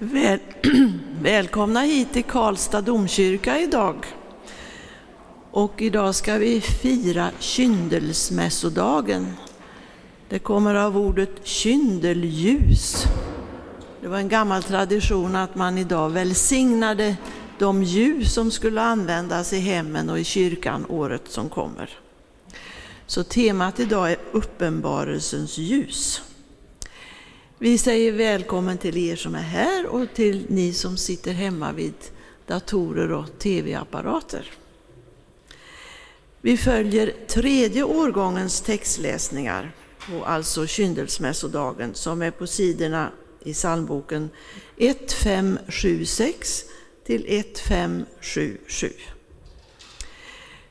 Väl, välkomna hit till Karlstad domkyrka idag. Och idag ska vi fira kyndelsmässodagen. Det kommer av ordet kyndelljus. Det var en gammal tradition att man idag välsignade de ljus som skulle användas i hemmen och i kyrkan året som kommer. Så temat idag är uppenbarelsens ljus. Vi säger välkommen till er som är här och till ni som sitter hemma vid datorer och tv-apparater. Vi följer tredje årgångens textläsningar, på alltså kyndelsmässodagen, som är på sidorna i psalmboken 1576 till 1577.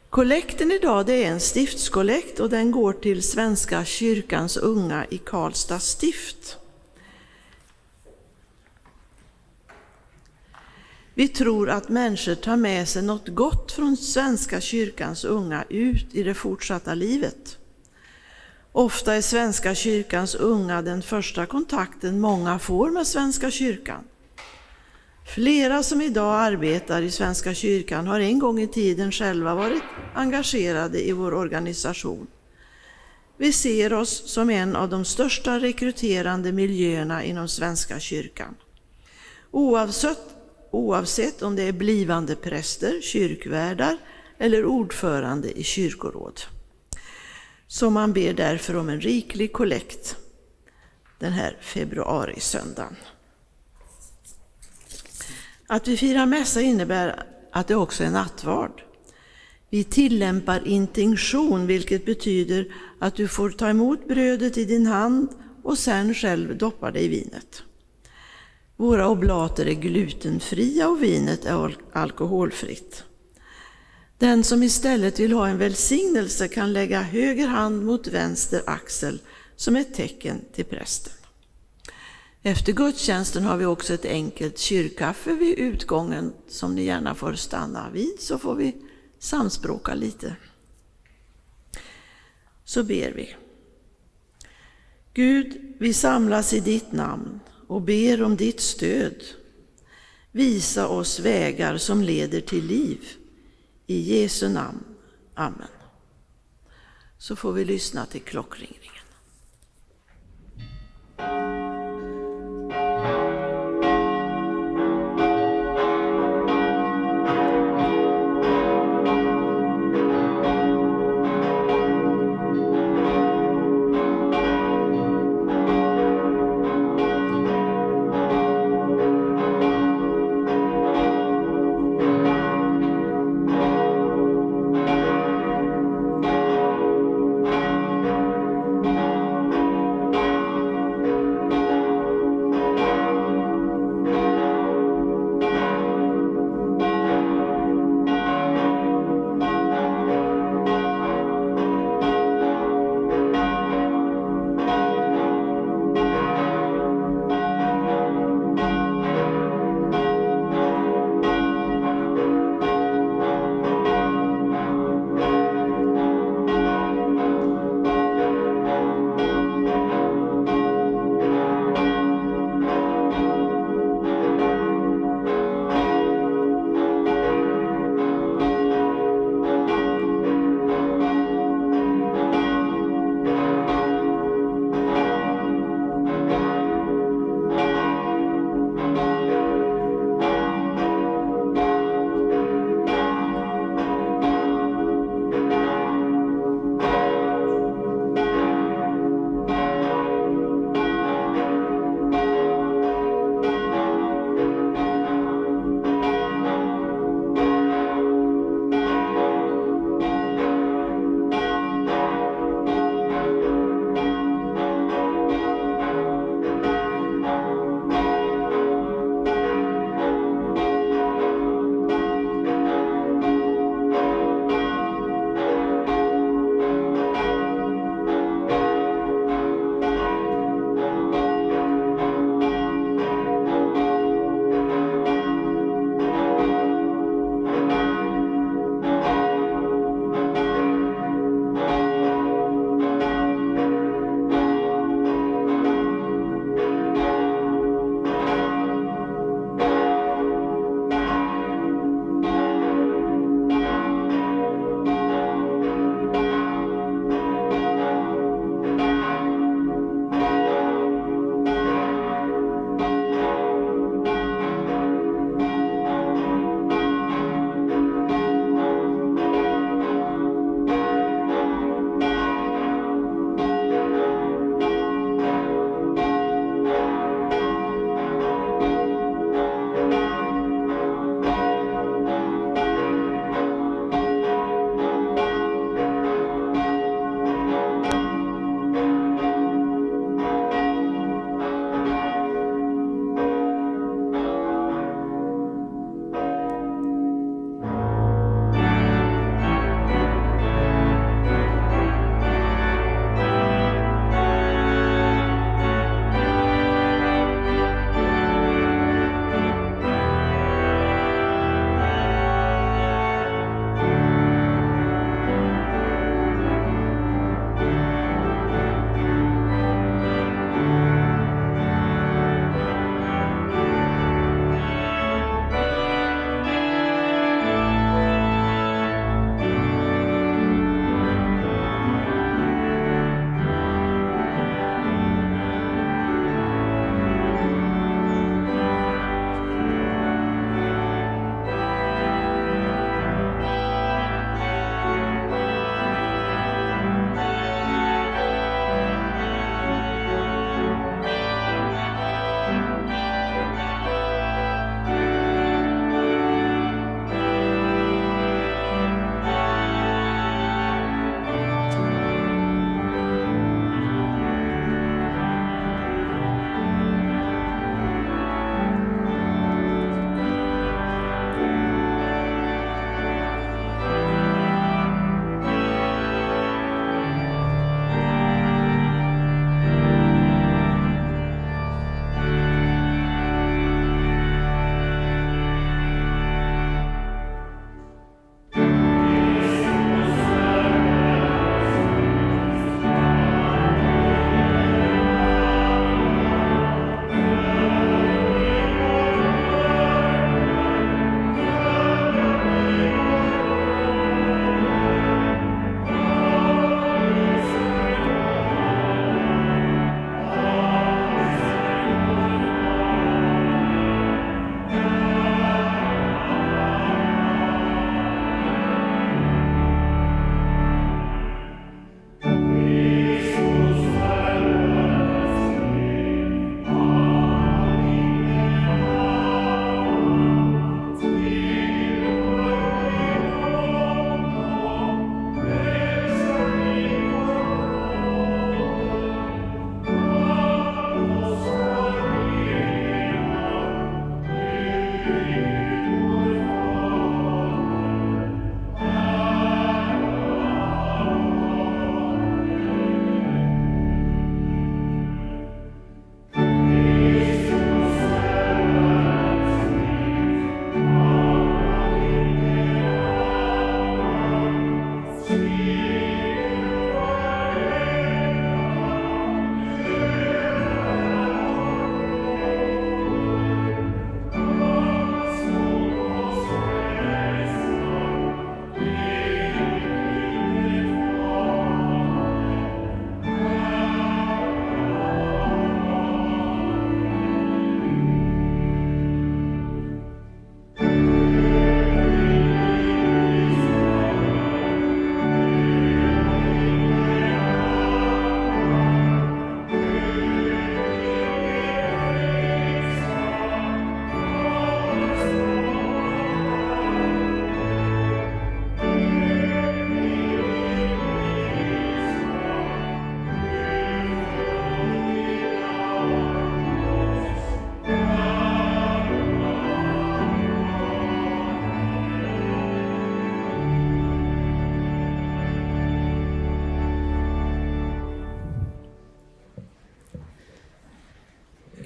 Kollekten idag det är en stiftskollekt och den går till Svenska kyrkans unga i Karlstad stift. Vi tror att människor tar med sig något gott från Svenska kyrkans unga ut i det fortsatta livet. Ofta är Svenska kyrkans unga den första kontakten många får med Svenska kyrkan. Flera som idag arbetar i Svenska kyrkan har en gång i tiden själva varit engagerade i vår organisation. Vi ser oss som en av de största rekryterande miljöerna inom Svenska kyrkan. Oavsett oavsett om det är blivande präster, kyrkvärdar eller ordförande i kyrkoråd. Så man ber därför om en riklig kollekt den här februarisöndagen. Att vi firar mässa innebär att det också är nattvard. Vi tillämpar intinktion, vilket betyder att du får ta emot brödet i din hand och sen själv doppa det i vinet. Våra oblater är glutenfria och vinet är alkoholfritt. Den som istället vill ha en välsignelse kan lägga höger hand mot vänster axel som ett tecken till prästen. Efter gudstjänsten har vi också ett enkelt kyrkkaffe vid utgången som ni gärna får stanna vid så får vi samspråka lite. Så ber vi. Gud, vi samlas i ditt namn och ber om ditt stöd. Visa oss vägar som leder till liv. I Jesu namn. Amen. Så får vi lyssna till klockringningen.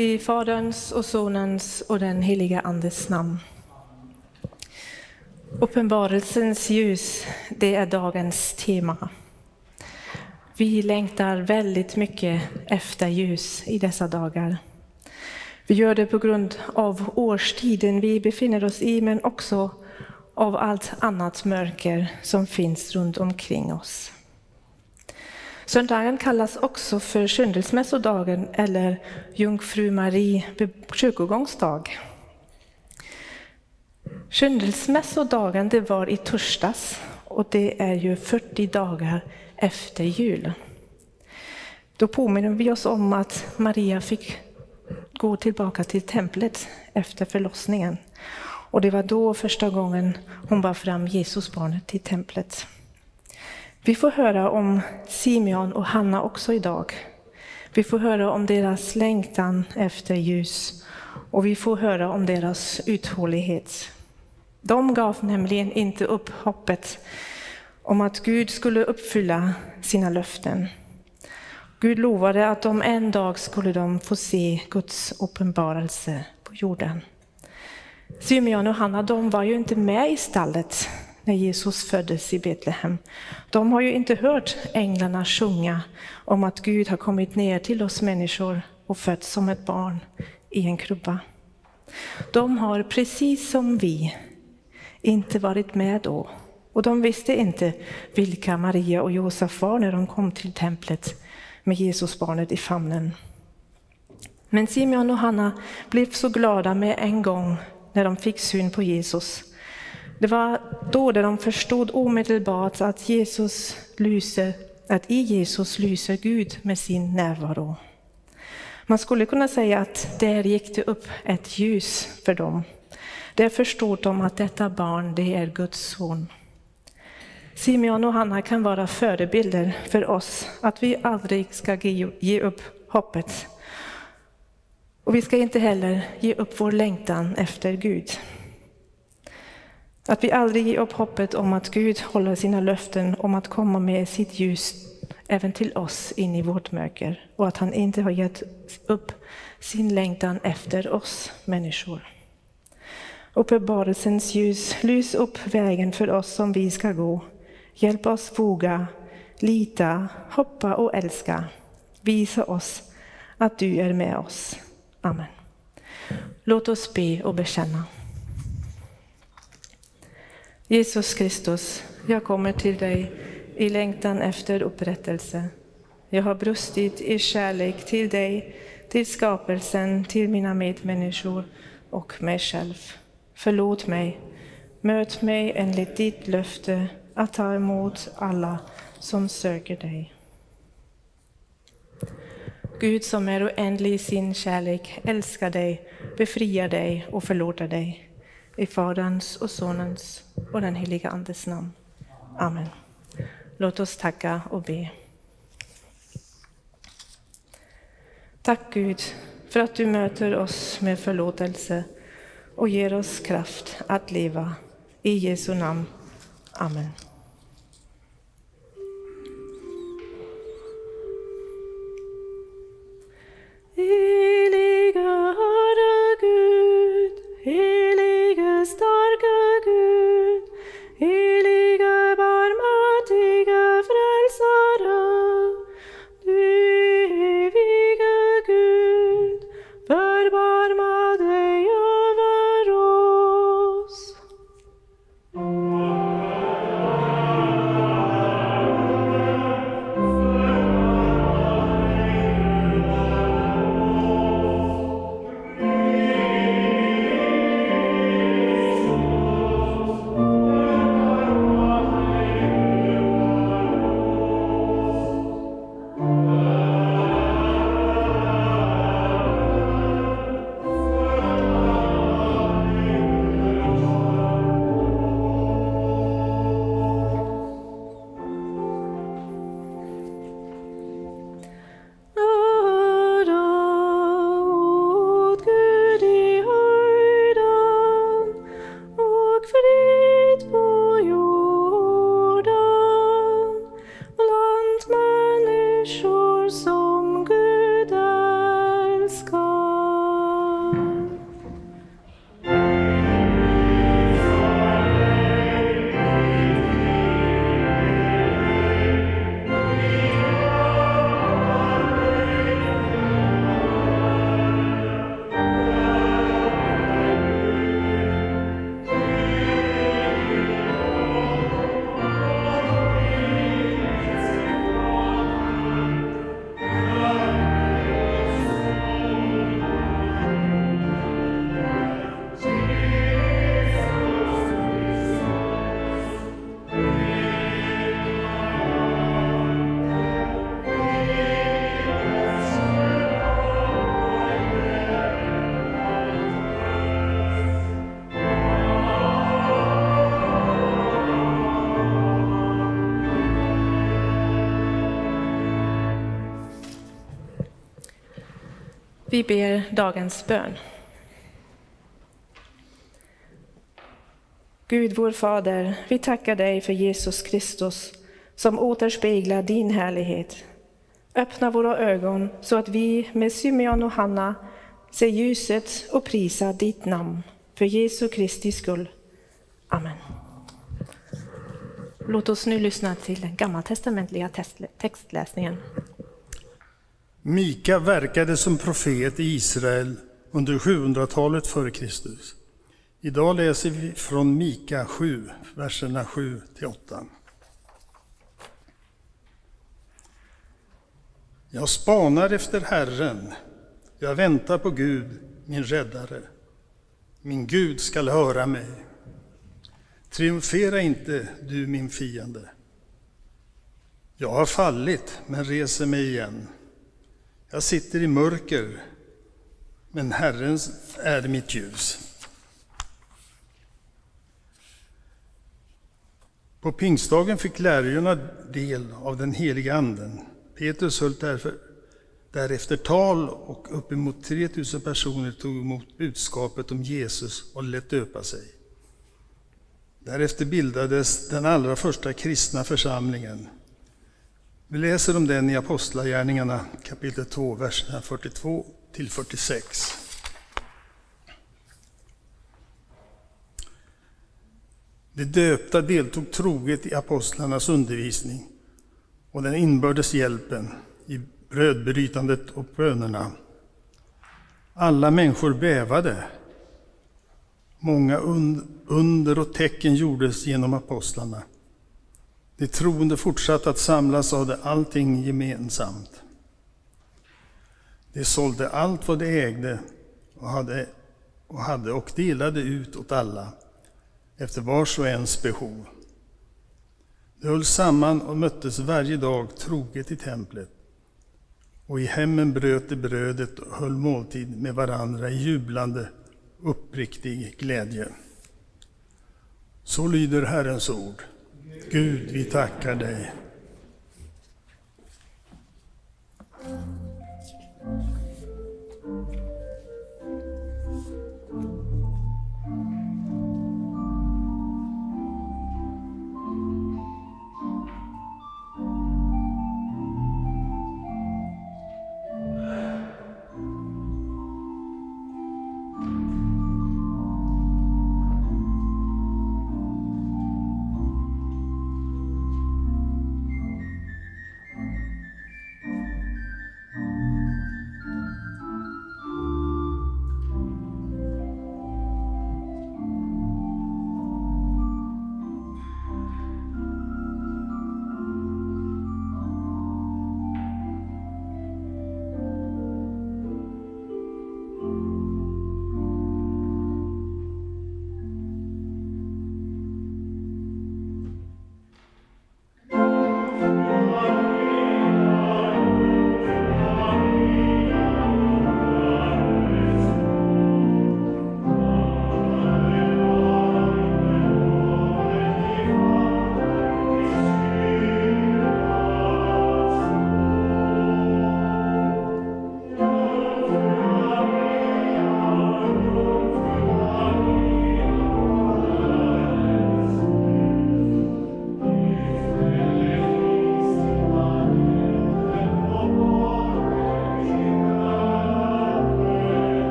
I Faderns och Sonens och den heliga Andes namn. Uppenbarelsens ljus, det är dagens tema. Vi längtar väldigt mycket efter ljus i dessa dagar. Vi gör det på grund av årstiden vi befinner oss i, men också av allt annat mörker som finns runt omkring oss. Söndagen kallas också för skyndelsemässodagen eller Jungfru Marie kyrkogångsdag. Skyndelsemässodagen det var i torsdags och det är ju 40 dagar efter jul. Då påminner vi oss om att Maria fick gå tillbaka till templet efter förlossningen. Och det var då första gången hon bar fram Jesusbarnet till templet. Vi får höra om Simeon och Hanna också idag. Vi får höra om deras längtan efter ljus och vi får höra om deras uthållighet. De gav nämligen inte upp hoppet om att Gud skulle uppfylla sina löften. Gud lovade att de en dag skulle de få se Guds uppenbarelse på jorden. Simeon och Hanna de var ju inte med i stallet när Jesus föddes i Betlehem. De har ju inte hört änglarna sjunga om att Gud har kommit ner till oss människor och fötts som ett barn i en krubba. De har precis som vi inte varit med då. Och de visste inte vilka Maria och Josef var när de kom till templet med Jesusbarnet i famnen. Men Simeon och Hanna blev så glada med en gång när de fick syn på Jesus. Det var då de förstod omedelbart att, Jesus lyser, att i Jesus lyser Gud med sin närvaro. Man skulle kunna säga att där gick det upp ett ljus för dem. Där förstod de att detta barn, det är Guds son. Simeon och Hanna kan vara förebilder för oss, att vi aldrig ska ge upp hoppet. Och vi ska inte heller ge upp vår längtan efter Gud. Att vi aldrig ger upp hoppet om att Gud håller sina löften om att komma med sitt ljus även till oss in i vårt mörker och att han inte har gett upp sin längtan efter oss människor. Uppenbarelsens ljus, lys upp vägen för oss som vi ska gå. Hjälp oss våga, lita, hoppa och älska. Visa oss att du är med oss. Amen. Låt oss be och bekänna. Jesus Kristus, jag kommer till dig i längtan efter upprättelse. Jag har brustit i kärlek till dig, till skapelsen, till mina medmänniskor och mig själv. Förlåt mig. Möt mig enligt ditt löfte att ta emot alla som söker dig. Gud som är oändlig i sin kärlek älskar dig, befriar dig och förlåter dig. I Faderns och Sonens och den heliga Andes namn. Amen. Låt oss tacka och be. Tack Gud för att du möter oss med förlåtelse och ger oss kraft att leva. I Jesu namn. Amen. Heliga Herre Gud, helige starke Gud, helige barmhärtige frälsare, Vi ber dagens bön. Gud vår Fader, vi tackar dig för Jesus Kristus som återspeglar din härlighet. Öppna våra ögon så att vi med Symeon och Hanna ser ljuset och prisar ditt namn. För Jesu Kristi skull. Amen. Låt oss nu lyssna till den gammaltestamentliga textläsningen. Mika verkade som profet i Israel under 700-talet före Kristus. Idag läser vi från Mika 7, verserna 7 till 8. Jag spanar efter Herren, jag väntar på Gud, min räddare. Min Gud skall höra mig. Triumfera inte, du min fiende. Jag har fallit, men reser mig igen. Jag sitter i mörker, men Herren är mitt ljus. På pingstdagen fick lärjungarna del av den heliga Anden. Petrus höll därför, därefter tal och uppemot 3000 personer tog emot budskapet om Jesus och lät döpa sig. Därefter bildades den allra första kristna församlingen. Vi läser om den i Apostlagärningarna kapitel 2, verserna 42 till 46. De döpta deltog troget i apostlarnas undervisning och den inbördes hjälpen i brödbrytandet och bönerna. Alla människor bävade. Många under och tecken gjordes genom apostlarna. De troende fortsatte att samlas och hade allting gemensamt. De sålde allt vad de ägde och hade och, hade och delade ut åt alla efter vars och ens behov. De höll samman och möttes varje dag troget i templet och i hemmen bröt de brödet och höll måltid med varandra i jublande, uppriktig glädje. Så lyder Herrens ord. Gud, vi tackar dig.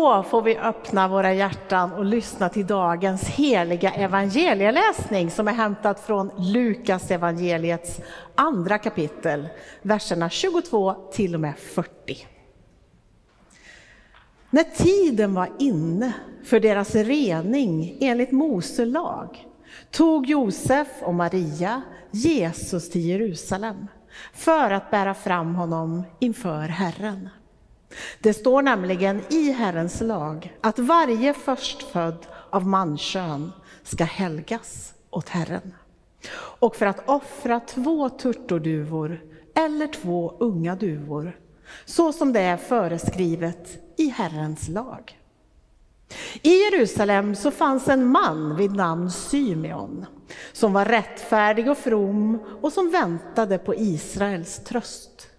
Då får vi öppna våra hjärtan och lyssna till dagens heliga evangelieläsning som är hämtat från Lukas evangeliets andra kapitel, verserna 22 till och med 40. När tiden var inne för deras rening enligt Mose lag tog Josef och Maria Jesus till Jerusalem för att bära fram honom inför Herren. Det står nämligen i Herrens lag att varje förstfödd av mankön ska helgas åt Herren. Och för att offra två turturduvor eller två unga duvor, så som det är föreskrivet i Herrens lag. I Jerusalem så fanns en man vid namn Symeon som var rättfärdig och from och som väntade på Israels tröst.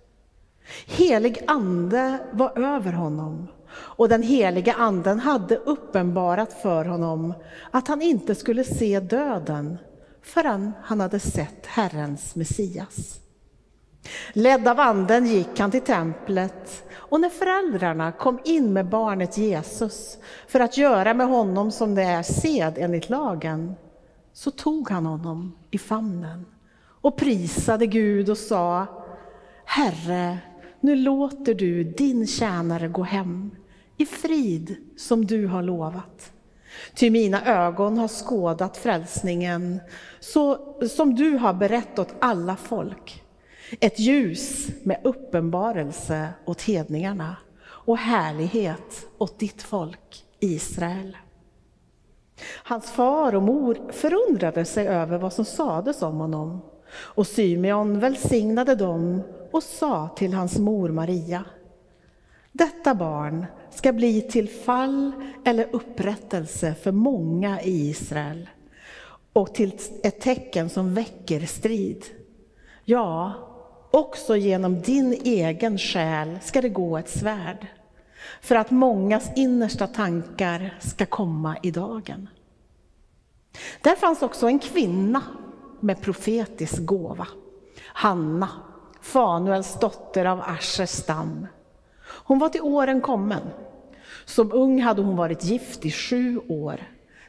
Helig ande var över honom och den heliga anden hade uppenbarat för honom att han inte skulle se döden förrän han hade sett Herrens Messias. Ledd av anden gick han till templet och när föräldrarna kom in med barnet Jesus för att göra med honom som det är sed enligt lagen, så tog han honom i famnen och prisade Gud och sa Herre, nu låter du din tjänare gå hem i frid som du har lovat. Ty mina ögon har skådat frälsningen så, som du har berättat åt alla folk. Ett ljus med uppenbarelse åt hedningarna och härlighet åt ditt folk Israel. Hans far och mor förundrade sig över vad som sades om honom och Symeon välsignade dem och sa till hans mor Maria Detta barn ska bli till fall eller upprättelse för många i Israel och till ett tecken som väcker strid. Ja, också genom din egen själ ska det gå ett svärd för att mångas innersta tankar ska komma i dagen. Där fanns också en kvinna med profetisk gåva, Hanna, Fanuels dotter av Aschers stam. Hon var till åren kommen. Som ung hade hon varit gift i sju år.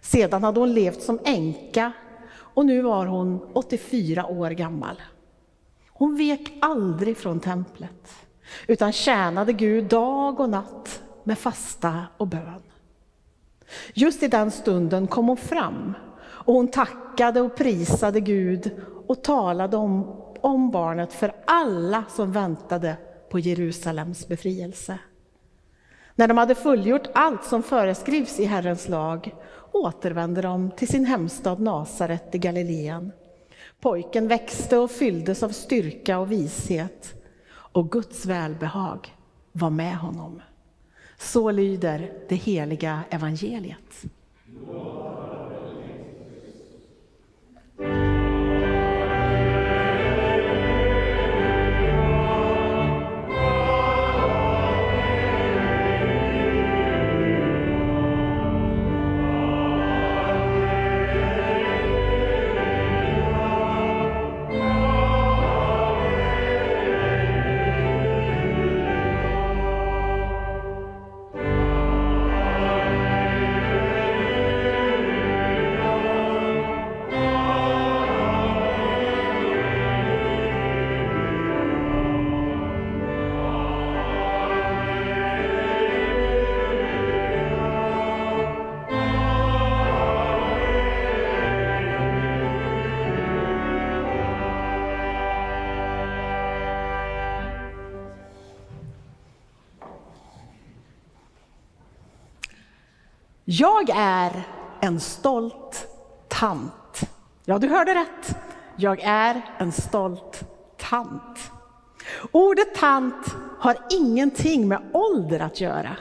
Sedan hade hon levt som änka och nu var hon 84 år gammal. Hon vek aldrig från templet, utan tjänade Gud dag och natt med fasta och bön. Just i den stunden kom hon fram och hon tackade och prisade Gud och talade om, om barnet för alla som väntade på Jerusalems befrielse. När de hade fullgjort allt som föreskrivs i Herrens lag återvände de till sin hemstad Nasaret i Galileen. Pojken växte och fylldes av styrka och vishet och Guds välbehag var med honom. Så lyder det heliga evangeliet. Jag är en stolt tant. Ja, du hörde rätt. Jag är en stolt tant. Ordet tant har ingenting med ålder att göra,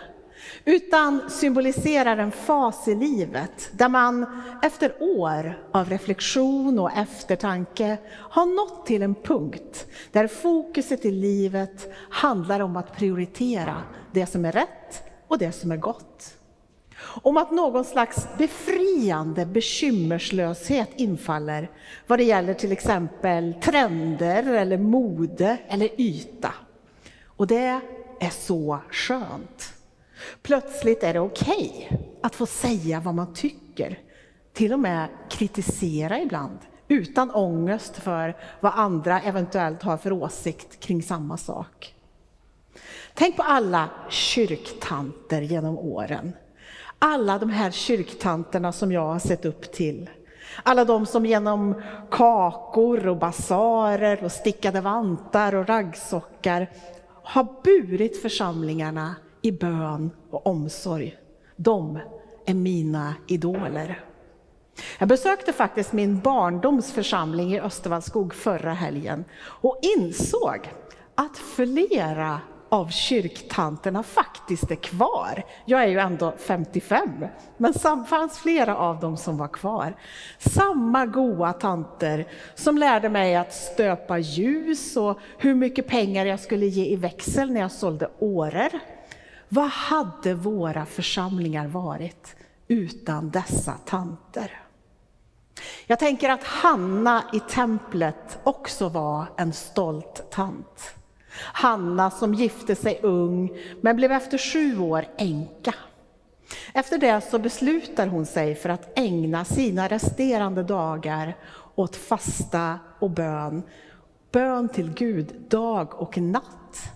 utan symboliserar en fas i livet där man efter år av reflektion och eftertanke har nått till en punkt där fokuset i livet handlar om att prioritera det som är rätt och det som är gott. Om att någon slags befriande bekymmerslöshet infaller vad det gäller till exempel trender eller mode eller yta. Och det är så skönt. Plötsligt är det okej okay att få säga vad man tycker, till och med kritisera ibland utan ångest för vad andra eventuellt har för åsikt kring samma sak. Tänk på alla kyrktanter genom åren alla de här kyrktanterna som jag har sett upp till. Alla de som genom kakor och basarer och stickade vantar och raggsockar har burit församlingarna i bön och omsorg. De är mina idoler. Jag besökte faktiskt min barndoms församling i Östervallskog förra helgen och insåg att flera av kyrktanterna faktiskt är kvar. Jag är ju ändå 55, men det fanns flera av dem som var kvar. Samma goa tanter som lärde mig att stöpa ljus och hur mycket pengar jag skulle ge i växel när jag sålde åror. Vad hade våra församlingar varit utan dessa tanter? Jag tänker att Hanna i templet också var en stolt tant. Hanna som gifte sig ung men blev efter sju år änka. Efter det så beslutar hon sig för att ägna sina resterande dagar åt fasta och bön. Bön till Gud dag och natt.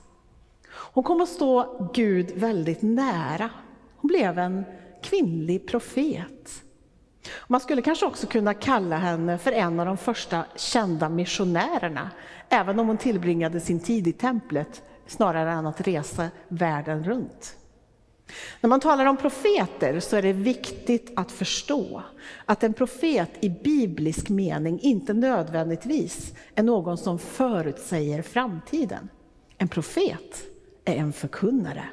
Hon kom att stå Gud väldigt nära. Hon blev en kvinnlig profet. Man skulle kanske också kunna kalla henne för en av de första kända missionärerna, även om hon tillbringade sin tid i templet snarare än att resa världen runt. När man talar om profeter så är det viktigt att förstå att en profet i biblisk mening inte nödvändigtvis är någon som förutsäger framtiden. En profet är en förkunnare.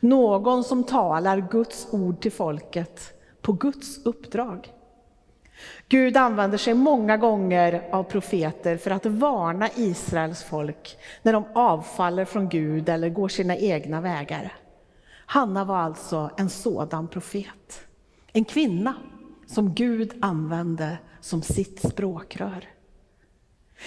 Någon som talar Guds ord till folket på Guds uppdrag. Gud använder sig många gånger av profeter för att varna Israels folk när de avfaller från Gud eller går sina egna vägar. Hanna var alltså en sådan profet. En kvinna som Gud använde som sitt språkrör.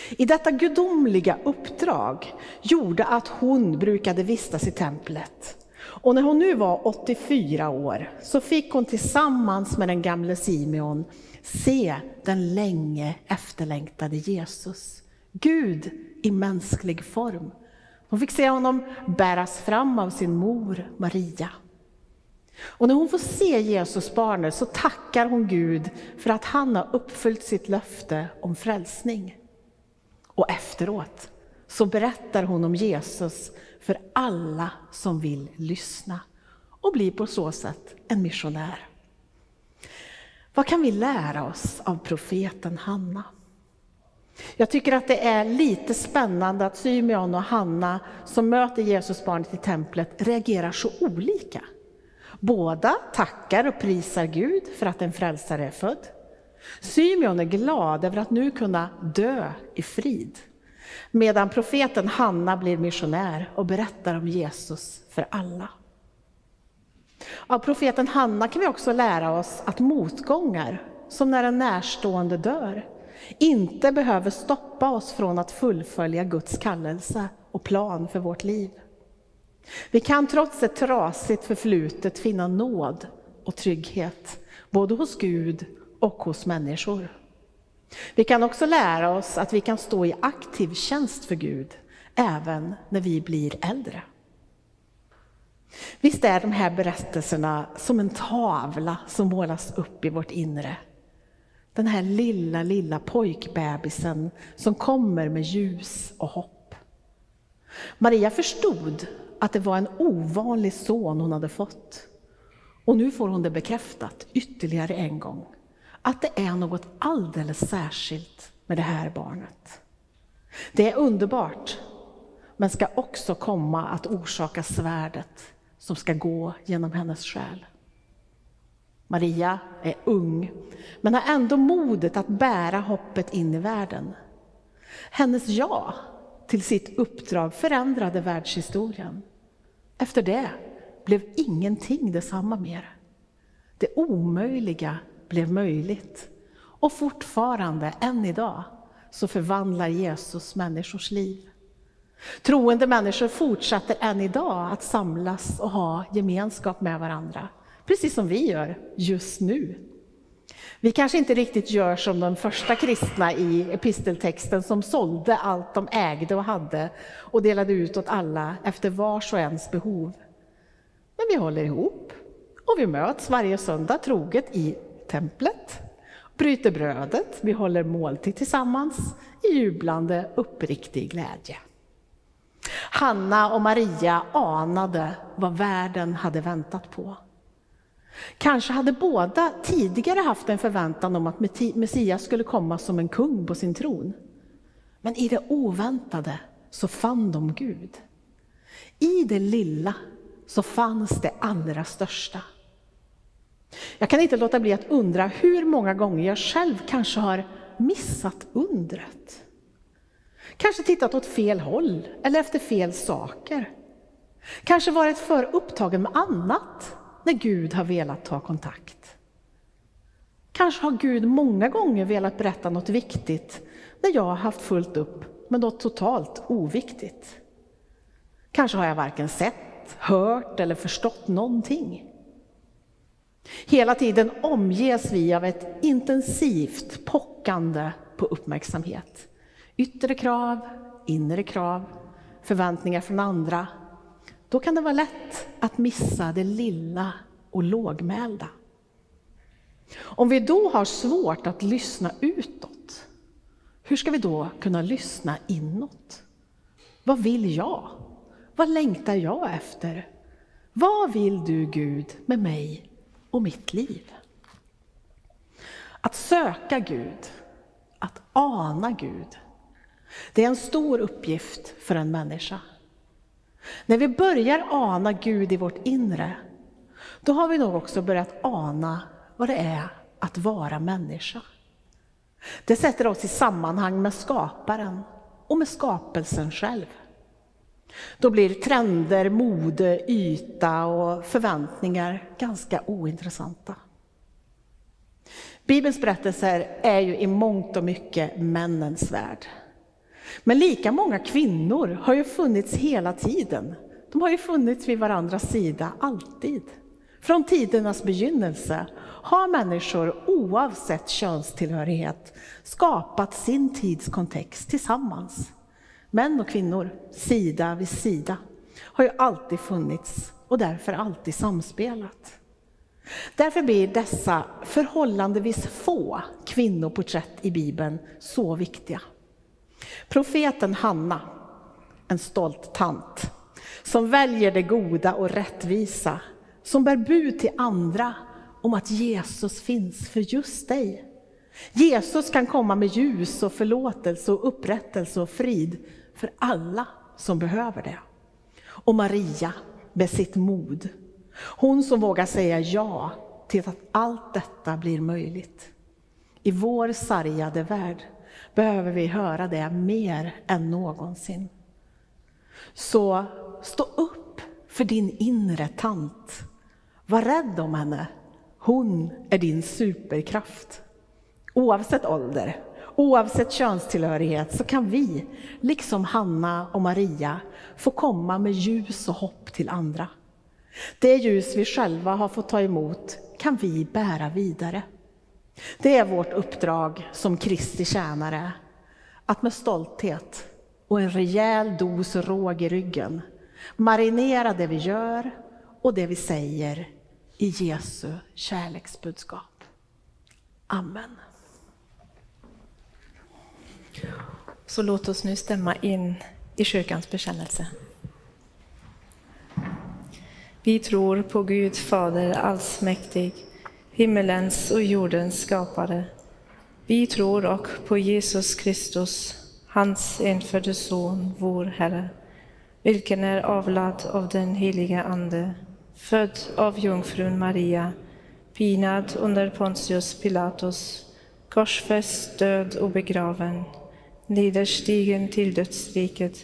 I detta gudomliga uppdrag gjorde att hon brukade vistas i templet och när hon nu var 84 år så fick hon tillsammans med den gamle Simeon se den länge efterlängtade Jesus. Gud i mänsklig form. Hon fick se honom bäras fram av sin mor Maria. Och när hon får se Jesusbarnet så tackar hon Gud för att han har uppfyllt sitt löfte om frälsning. Och efteråt så berättar hon om Jesus för alla som vill lyssna och blir på så sätt en missionär. Vad kan vi lära oss av profeten Hanna? Jag tycker att det är lite spännande att Symeon och Hanna som möter Jesusbarnet i templet reagerar så olika. Båda tackar och prisar Gud för att en frälsare är född. Symeon är glad över att nu kunna dö i frid. Medan profeten Hanna blir missionär och berättar om Jesus för alla. Av profeten Hanna kan vi också lära oss att motgångar, som när en närstående dör, inte behöver stoppa oss från att fullfölja Guds kallelse och plan för vårt liv. Vi kan trots ett trasigt förflutet finna nåd och trygghet, både hos Gud och hos människor. Vi kan också lära oss att vi kan stå i aktiv tjänst för Gud, även när vi blir äldre. Visst är de här berättelserna som en tavla som målas upp i vårt inre. Den här lilla, lilla pojkbebisen som kommer med ljus och hopp. Maria förstod att det var en ovanlig son hon hade fått. Och nu får hon det bekräftat ytterligare en gång att det är något alldeles särskilt med det här barnet. Det är underbart, men ska också komma att orsaka svärdet som ska gå genom hennes själ. Maria är ung, men har ändå modet att bära hoppet in i världen. Hennes ja till sitt uppdrag förändrade världshistorien. Efter det blev ingenting detsamma mer. Det omöjliga blev möjligt. Och fortfarande, än idag, så förvandlar Jesus människors liv. Troende människor fortsätter än idag att samlas och ha gemenskap med varandra, precis som vi gör just nu. Vi kanske inte riktigt gör som de första kristna i episteltexten som sålde allt de ägde och hade och delade ut åt alla efter vars och ens behov. Men vi håller ihop och vi möts varje söndag troget i templet, bryter brödet, vi håller måltid tillsammans i jublande uppriktig glädje. Hanna och Maria anade vad världen hade väntat på. Kanske hade båda tidigare haft en förväntan om att Messias skulle komma som en kung på sin tron. Men i det oväntade så fann de Gud. I det lilla så fanns det allra största. Jag kan inte låta bli att undra hur många gånger jag själv kanske har missat undret. Kanske tittat åt fel håll eller efter fel saker. Kanske varit för upptagen med annat när Gud har velat ta kontakt. Kanske har Gud många gånger velat berätta något viktigt när jag har haft fullt upp med något totalt oviktigt. Kanske har jag varken sett, hört eller förstått någonting. Hela tiden omges vi av ett intensivt pockande på uppmärksamhet. Yttre krav, inre krav, förväntningar från andra. Då kan det vara lätt att missa det lilla och lågmälda. Om vi då har svårt att lyssna utåt, hur ska vi då kunna lyssna inåt? Vad vill jag? Vad längtar jag efter? Vad vill du Gud med mig och mitt liv? Att söka Gud, att ana Gud, det är en stor uppgift för en människa. När vi börjar ana Gud i vårt inre, då har vi nog också börjat ana vad det är att vara människa. Det sätter oss i sammanhang med skaparen och med skapelsen själv. Då blir trender, mode, yta och förväntningar ganska ointressanta. Bibelns berättelser är ju i mångt och mycket männens värld. Men lika många kvinnor har ju funnits hela tiden. De har ju funnits vid varandras sida, alltid. Från tidernas begynnelse har människor oavsett könstillhörighet skapat sin tids kontext tillsammans. Män och kvinnor, sida vid sida, har ju alltid funnits och därför alltid samspelat. Därför blir dessa förhållandevis få kvinnoporträtt i Bibeln så viktiga. Profeten Hanna, en stolt tant, som väljer det goda och rättvisa, som bär bud till andra om att Jesus finns för just dig. Jesus kan komma med ljus och förlåtelse och upprättelse och frid för alla som behöver det. Och Maria med sitt mod. Hon som vågar säga ja till att allt detta blir möjligt. I vår sargade värld behöver vi höra det mer än någonsin. Så stå upp för din inre tant. Var rädd om henne. Hon är din superkraft. Oavsett ålder, oavsett könstillhörighet så kan vi, liksom Hanna och Maria, få komma med ljus och hopp till andra. Det ljus vi själva har fått ta emot kan vi bära vidare. Det är vårt uppdrag som Kristi tjänare, att med stolthet och en rejäl dos råg i ryggen marinera det vi gör och det vi säger i Jesu kärleksbudskap. Amen. Så låt oss nu stämma in i kyrkans bekännelse. Vi tror på Gud Fader allsmäktig, himmelens och jordens skapare. Vi tror och på Jesus Kristus, hans enfödde Son, vår Herre, vilken är avlad av den heliga Ande, född av jungfrun Maria, pinad under Pontius Pilatus, korsfäst, död och begraven, nederstigen till dödsriket,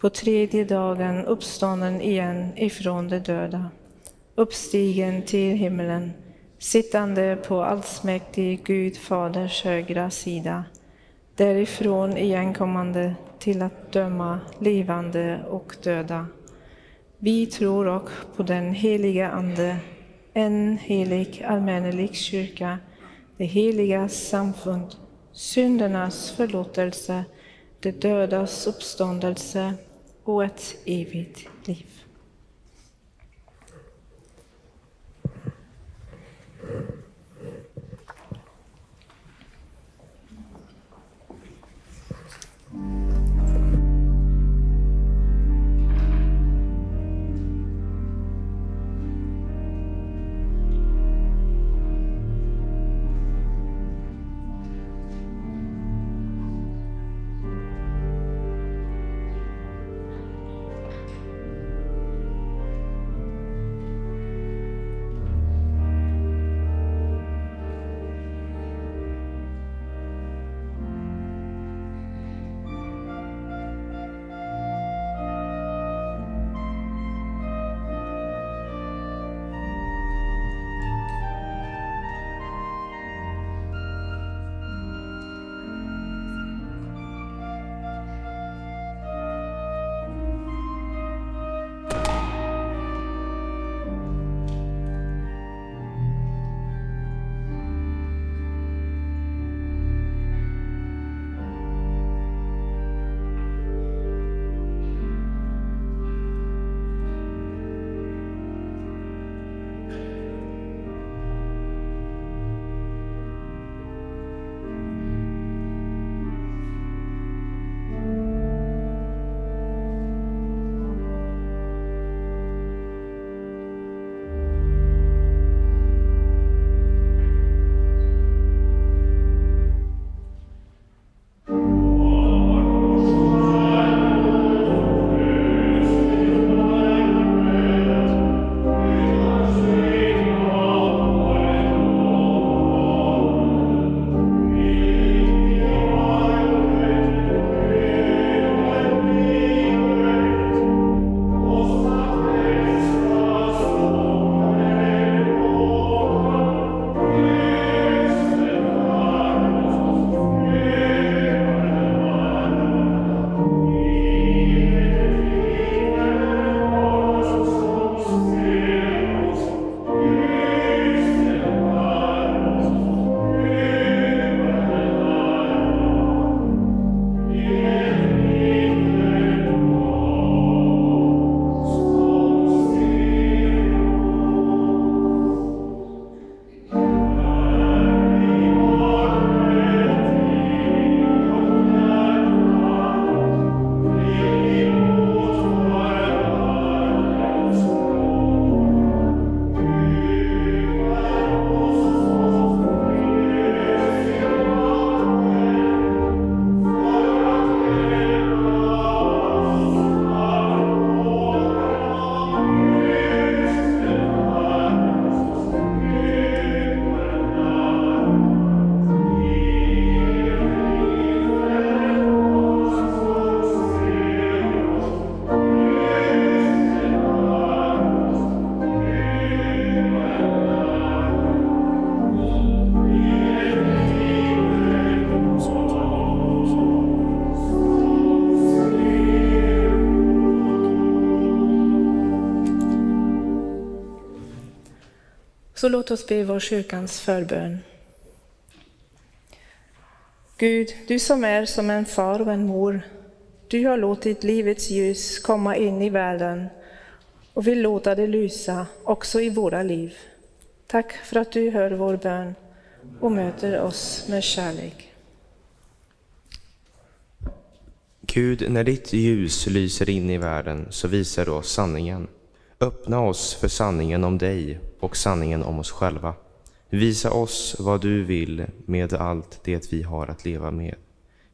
på tredje dagen uppstånden igen ifrån de döda, uppstigen till himmelen, sittande på allsmäktig Gud Faders högra sida, därifrån igenkommande till att döma levande och döda. Vi tror och på den heliga Ande, en helig allmännelig kyrka, det heliga samfund, syndernas förlåtelse, de dödas uppståndelse och ett evigt liv. Så låt oss be vår kyrkans förbön. Gud, du som är som en far och en mor, du har låtit livets ljus komma in i världen och vill låta det lysa också i våra liv. Tack för att du hör vår bön och möter oss med kärlek. Gud, när ditt ljus lyser in i världen så visar du oss sanningen. Öppna oss för sanningen om dig och sanningen om oss själva. Visa oss vad du vill med allt det vi har att leva med.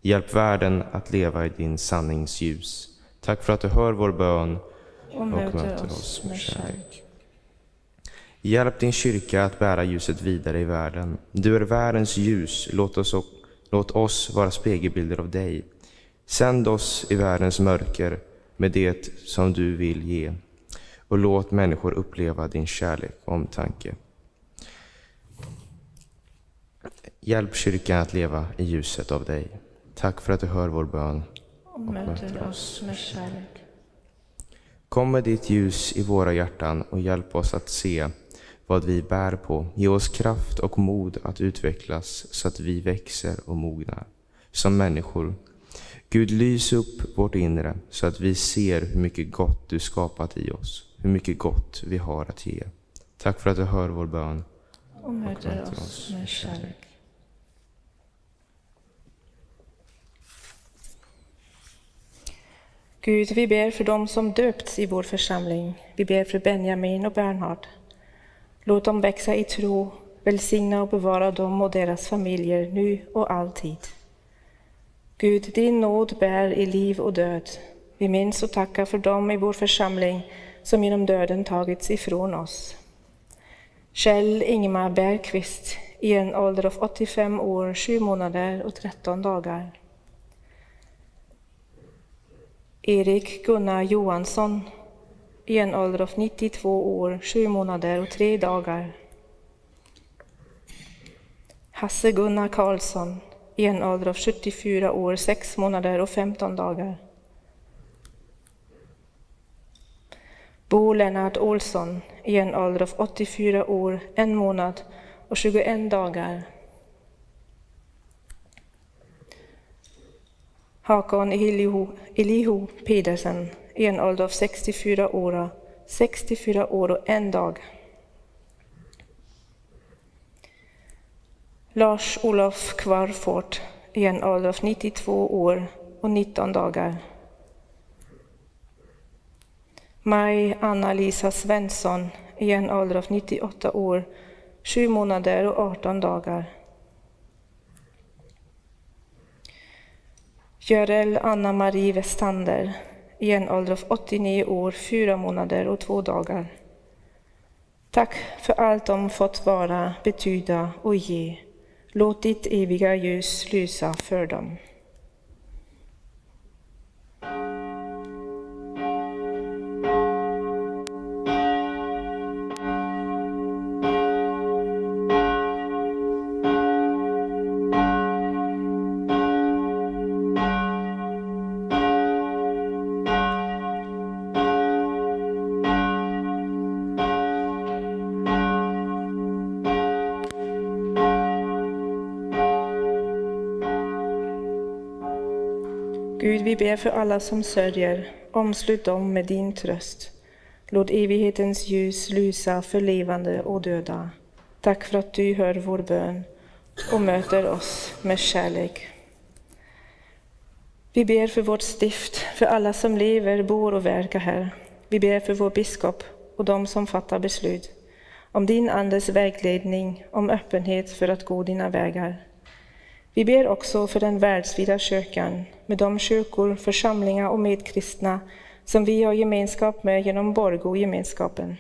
Hjälp världen att leva i din sanningsljus. Tack för att du hör vår bön Och möter oss med kärlek. Hjälp din kyrka att bära ljuset vidare i världen. Du är världens ljus, låt oss, låt oss vara spegelbilder av dig. Sänd oss i världens mörker med det som du vill ge och låt människor uppleva din kärlek och omtanke. Hjälp kyrkan att leva i ljuset av dig. Tack för att du hör vår bön. Och möter oss med kärlek. Kom med ditt ljus i våra hjärtan och hjälp oss att se vad vi bär på. Ge oss kraft och mod att utvecklas så att vi växer och mognar som människor. Gud, lys upp vårt inre så att vi ser hur mycket gott du skapat i oss, hur mycket gott vi har att ge. Tack för att du hör vår bön. Och möter oss med kärlek. Gud, vi ber för dem som döpts i vår församling. Vi ber för Benjamin och Bernhard. Låt dem växa i tro, välsigna och bevara dem och deras familjer nu och alltid. Gud, din nåd bär i liv och död. Vi minns och tackar för dem i vår församling som genom döden tagits ifrån oss. Kjell Ingmar Bergqvist i en ålder av 85 år, 7 månader och 13 dagar. Erik Gunnar Johansson i en ålder av 92 år, 7 månader och 3 dagar. Hasse Gunnar Karlsson i en ålder av 74 år, 6 månader och 15 dagar. Bo Lennart Olsson i en ålder av 84 år, en månad och 21 dagar. Hakon Elihu, Elihu Pedersen i en ålder av 64 år, 64 år och en dag. Lars-Olof Kvarfort i en ålder av 92 år och 19 dagar. Maj Anna-Lisa Svensson i en ålder av 98 år, 7 månader och 18 dagar. Görel Anna-Marie Westander i en ålder av 89 år, 4 månader och 2 dagar. Tack för allt de fått vara, betyda och ge. Låt ditt eviga ljus lysa för dem. Vi ber för alla som sörjer. Omslut dem med din tröst. Låt evighetens ljus lysa för levande och döda. Tack för att du hör vår bön och möter oss med kärlek. Vi ber för vårt stift, för alla som lever, bor och verkar här. Vi ber för vår biskop och de som fattar beslut. Om din Andes vägledning, om öppenhet för att gå dina vägar. Vi ber också för den världsvida kyrkan, med de kyrkor, församlingar och medkristna som vi har gemenskap med genom Borgo-gemenskapen.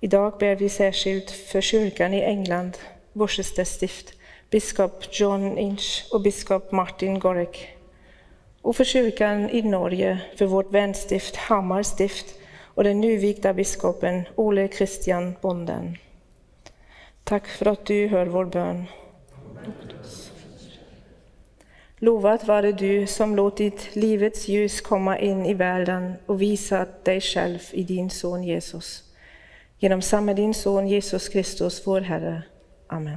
Idag ber vi särskilt för kyrkan i England, Worcester stift, biskop John Inch och biskop Martin Gorek. Och för kyrkan i Norge, för vårt vänstift Hammar stift och den nyvigda biskopen Ole Christian Bonden. Tack för att du hör vår bön. Lovat vare du som låtit livets ljus komma in i världen och visat dig själv i din son Jesus. Genom samma din son Jesus Kristus, vår Herre. Amen.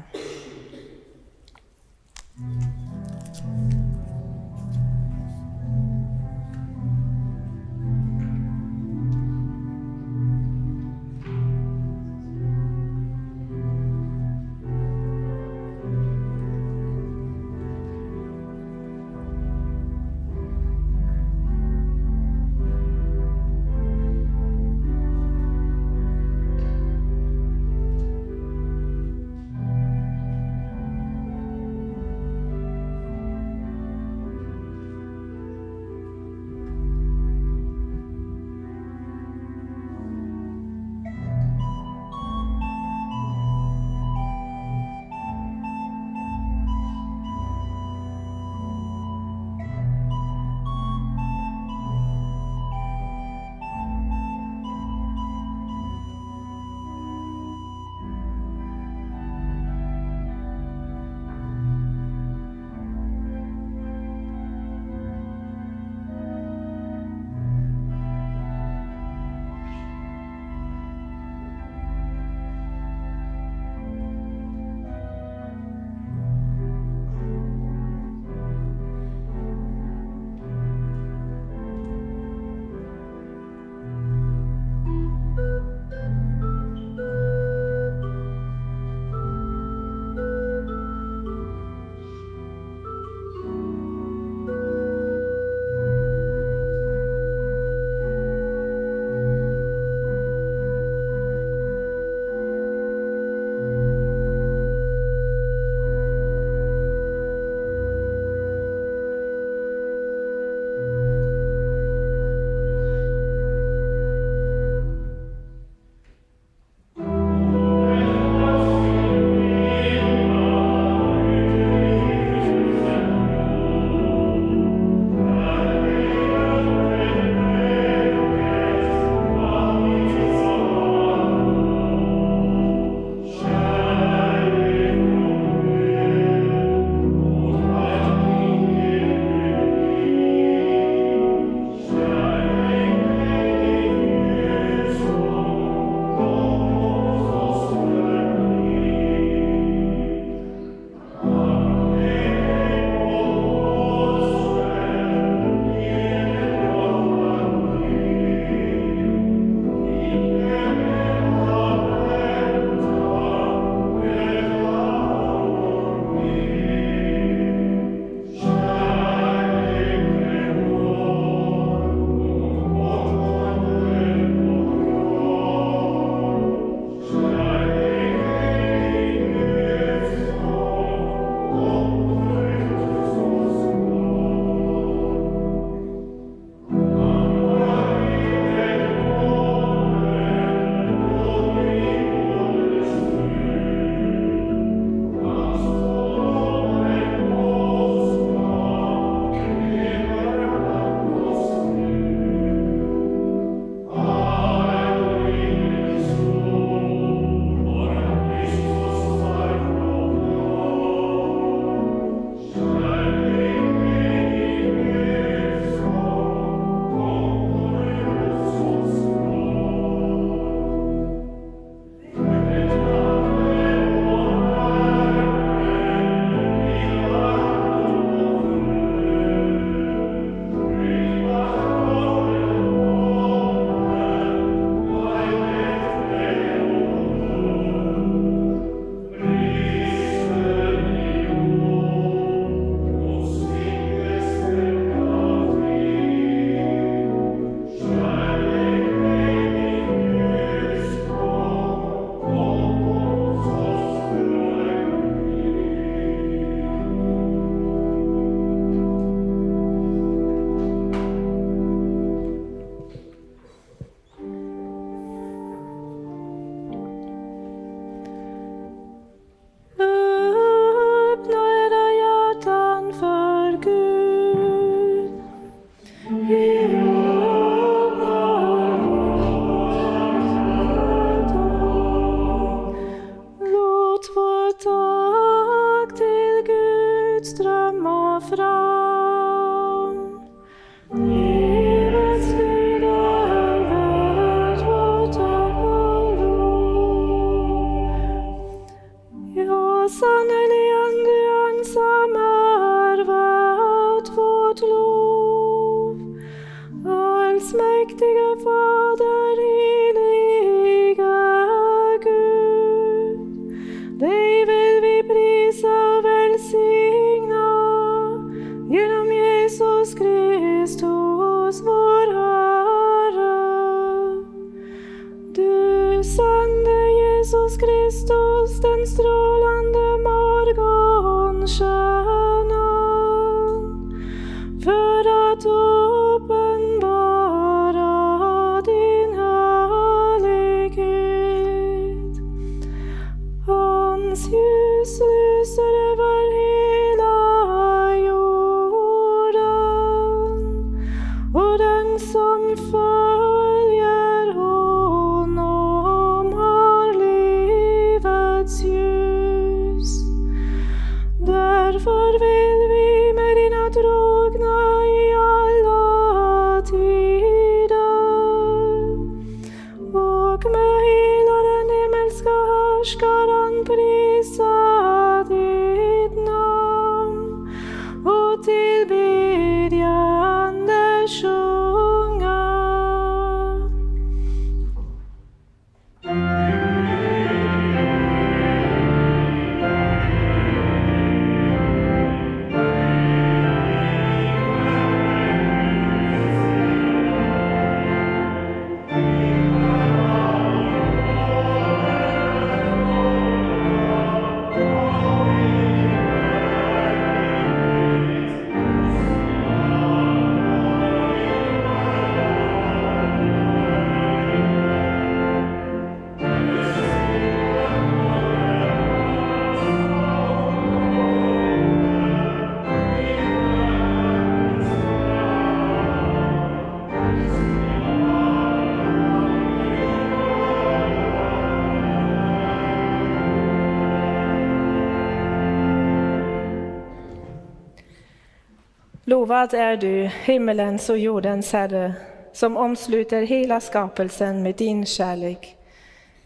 Lovad är du, himmelens och jordens Herre, som omsluter hela skapelsen med din kärlek.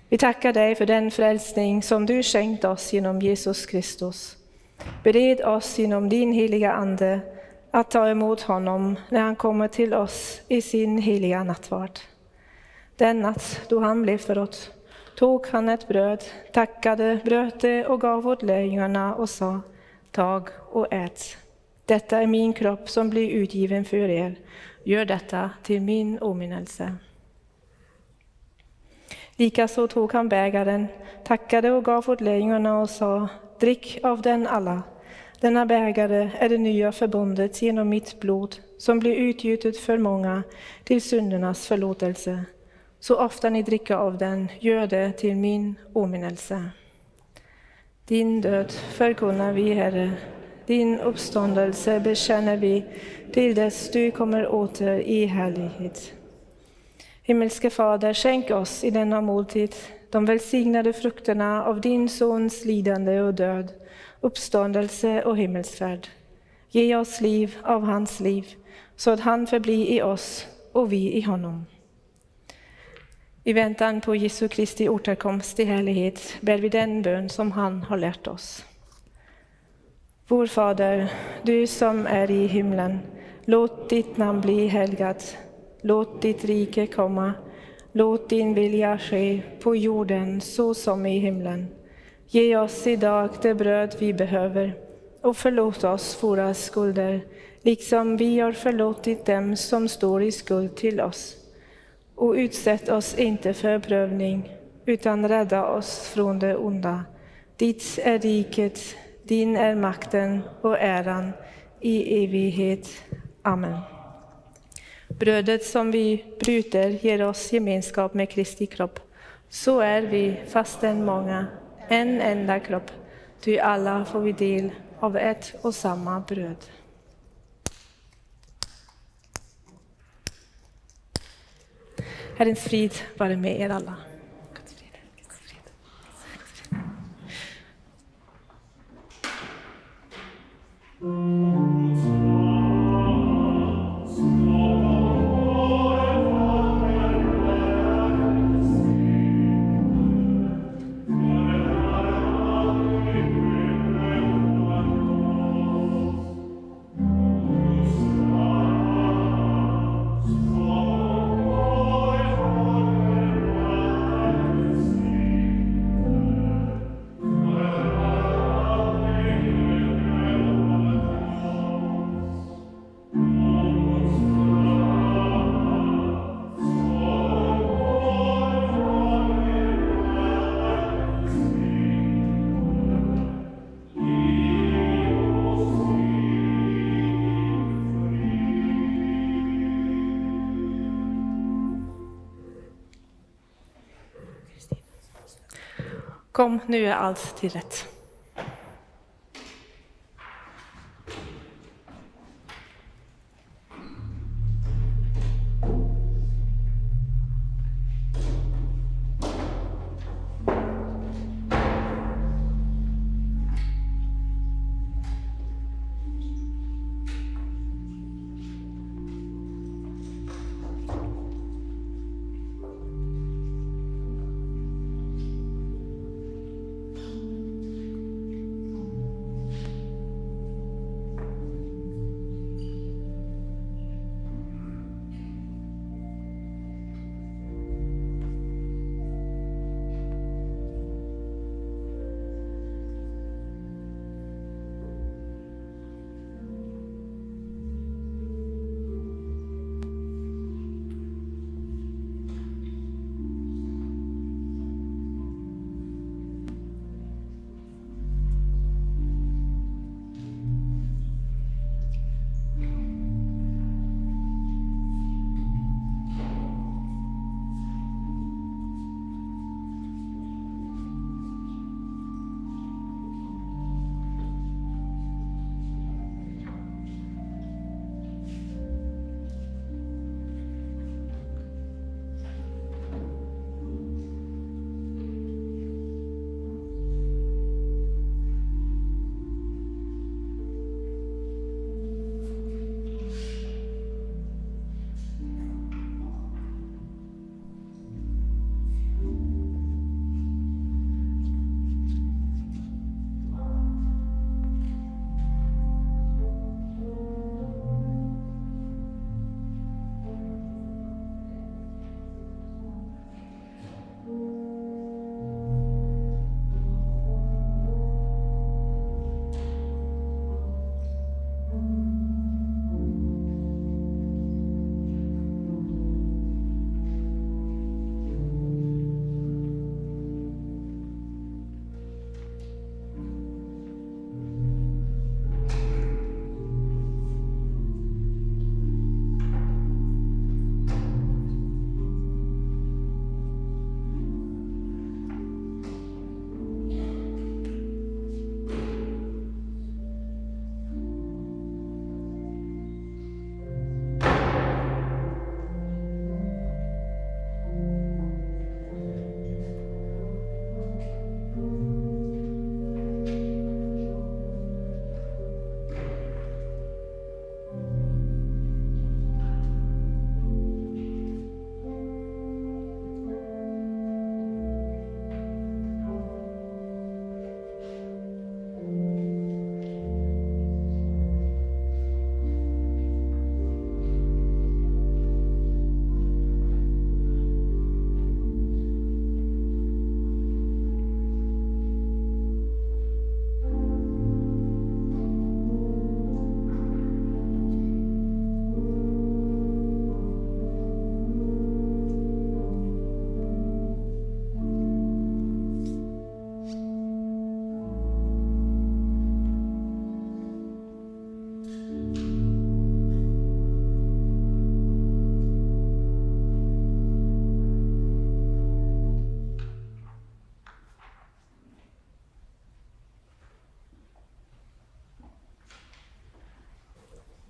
Vi tackar dig för den frälsning som du skänkt oss genom Jesus Kristus. Bered oss genom din heliga Ande att ta emot honom när han kommer till oss i sin heliga nattvard. Den natt då han blev förrådd tog han ett bröd, tackade, bröt det och gav åt lärjungarna och sa, tag och ät. Detta är min kropp som blir utgiven för er. Gör detta till min åminnelse. Likaså tog han bägaren, tackade och gav åt lejonen och sa, drick av den alla. Denna bägare är det nya förbundet genom mitt blod som blir utgjutet för många till syndernas förlåtelse. Så ofta ni dricker av den, gör det till min åminnelse. Din död förkunnar vi, Herre, din uppståndelse bekänner vi till dess du kommer åter i härlighet. Himmelske Fader, skänk oss i denna måltid de välsignade frukterna av din Sons lidande och död, uppståndelse och himmelsfärd. Ge oss liv av hans liv, så att han förblir i oss och vi i honom. I väntan på Jesu Kristi återkomst i härlighet ber vi den bön som han har lärt oss. Vår Fader, du som är i himlen. Låt ditt namn bli helgat. Låt ditt rike komma. Låt din vilja ske på jorden så som i himlen. Ge oss idag det bröd vi behöver och förlåt oss våra skulder, liksom vi har förlåtit dem som står i skuld till oss. Och utsätt oss inte för prövning, utan rädda oss från det onda. Ditt är riket, din är makten och äran i evighet. Amen. Brödet som vi bryter ger oss gemenskap med Kristi kropp. Så är vi, fastän många, en enda kropp, ty alla får vi del av ett och samma bröd. Herrens frid vare med er alla. Música Kom, nu är allt till rätt.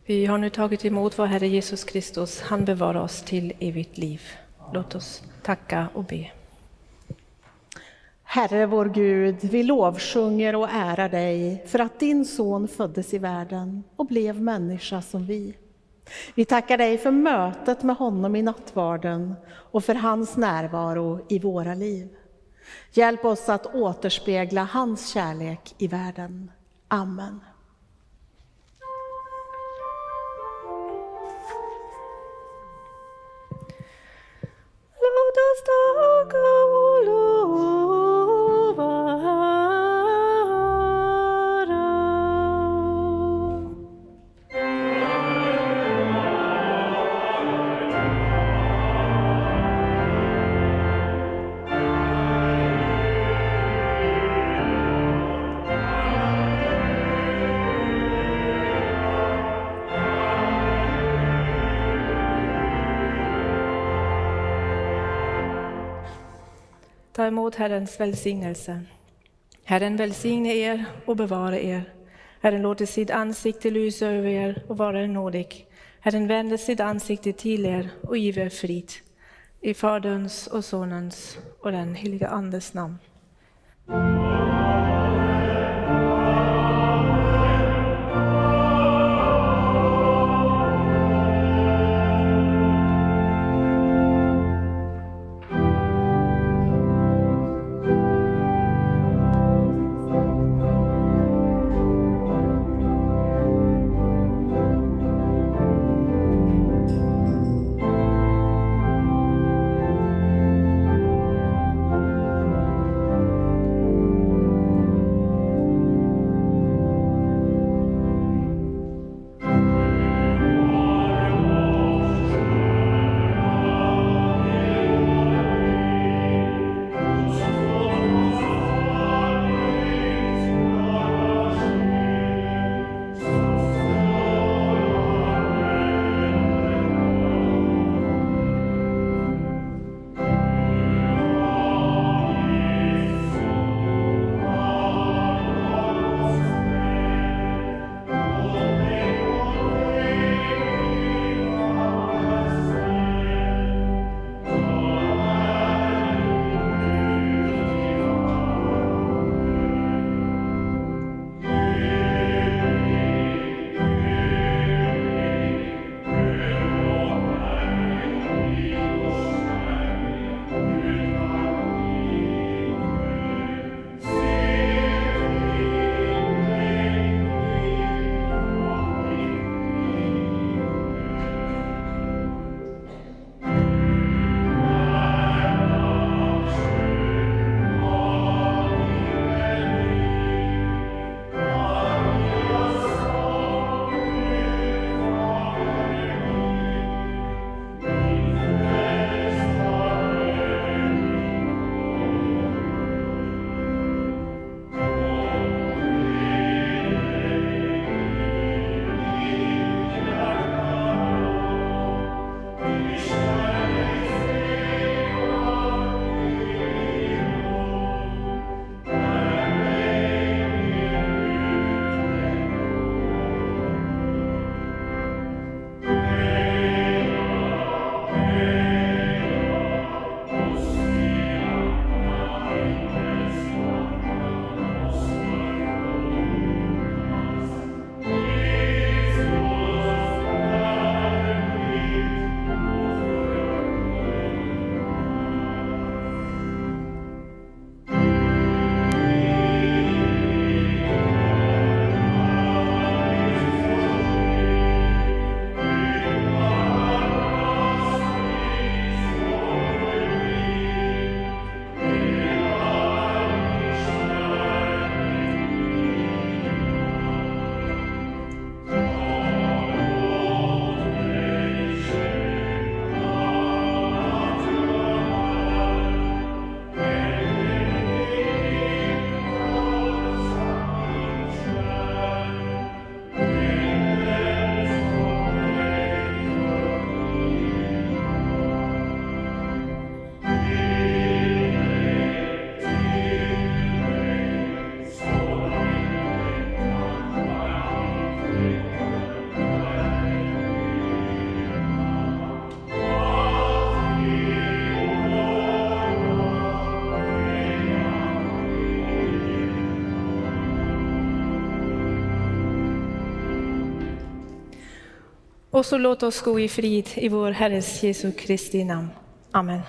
Vi har nu tagit emot vår Herre Jesus Kristus. Han bevarar oss till evigt liv. Låt oss tacka och be. Herre vår Gud, vi lovsjunger och ärar dig för att din son föddes i världen och blev människa som vi. Vi tackar dig för mötet med honom i nattvarden och för hans närvaro i våra liv. Hjälp oss att återspegla hans kärlek i världen. Amen. Låt oss Ta emot Herrens välsignelse. Herren välsigne er och bevara er. Herren låter sitt ansikte lysa över er och vara er nådig. Herren vänder sitt ansikte till er och giver er frid. I Faderns och Sonens och den heliga Andes namn. Och så låt oss gå i frid i vår Herres Jesu Kristi namn. Amen.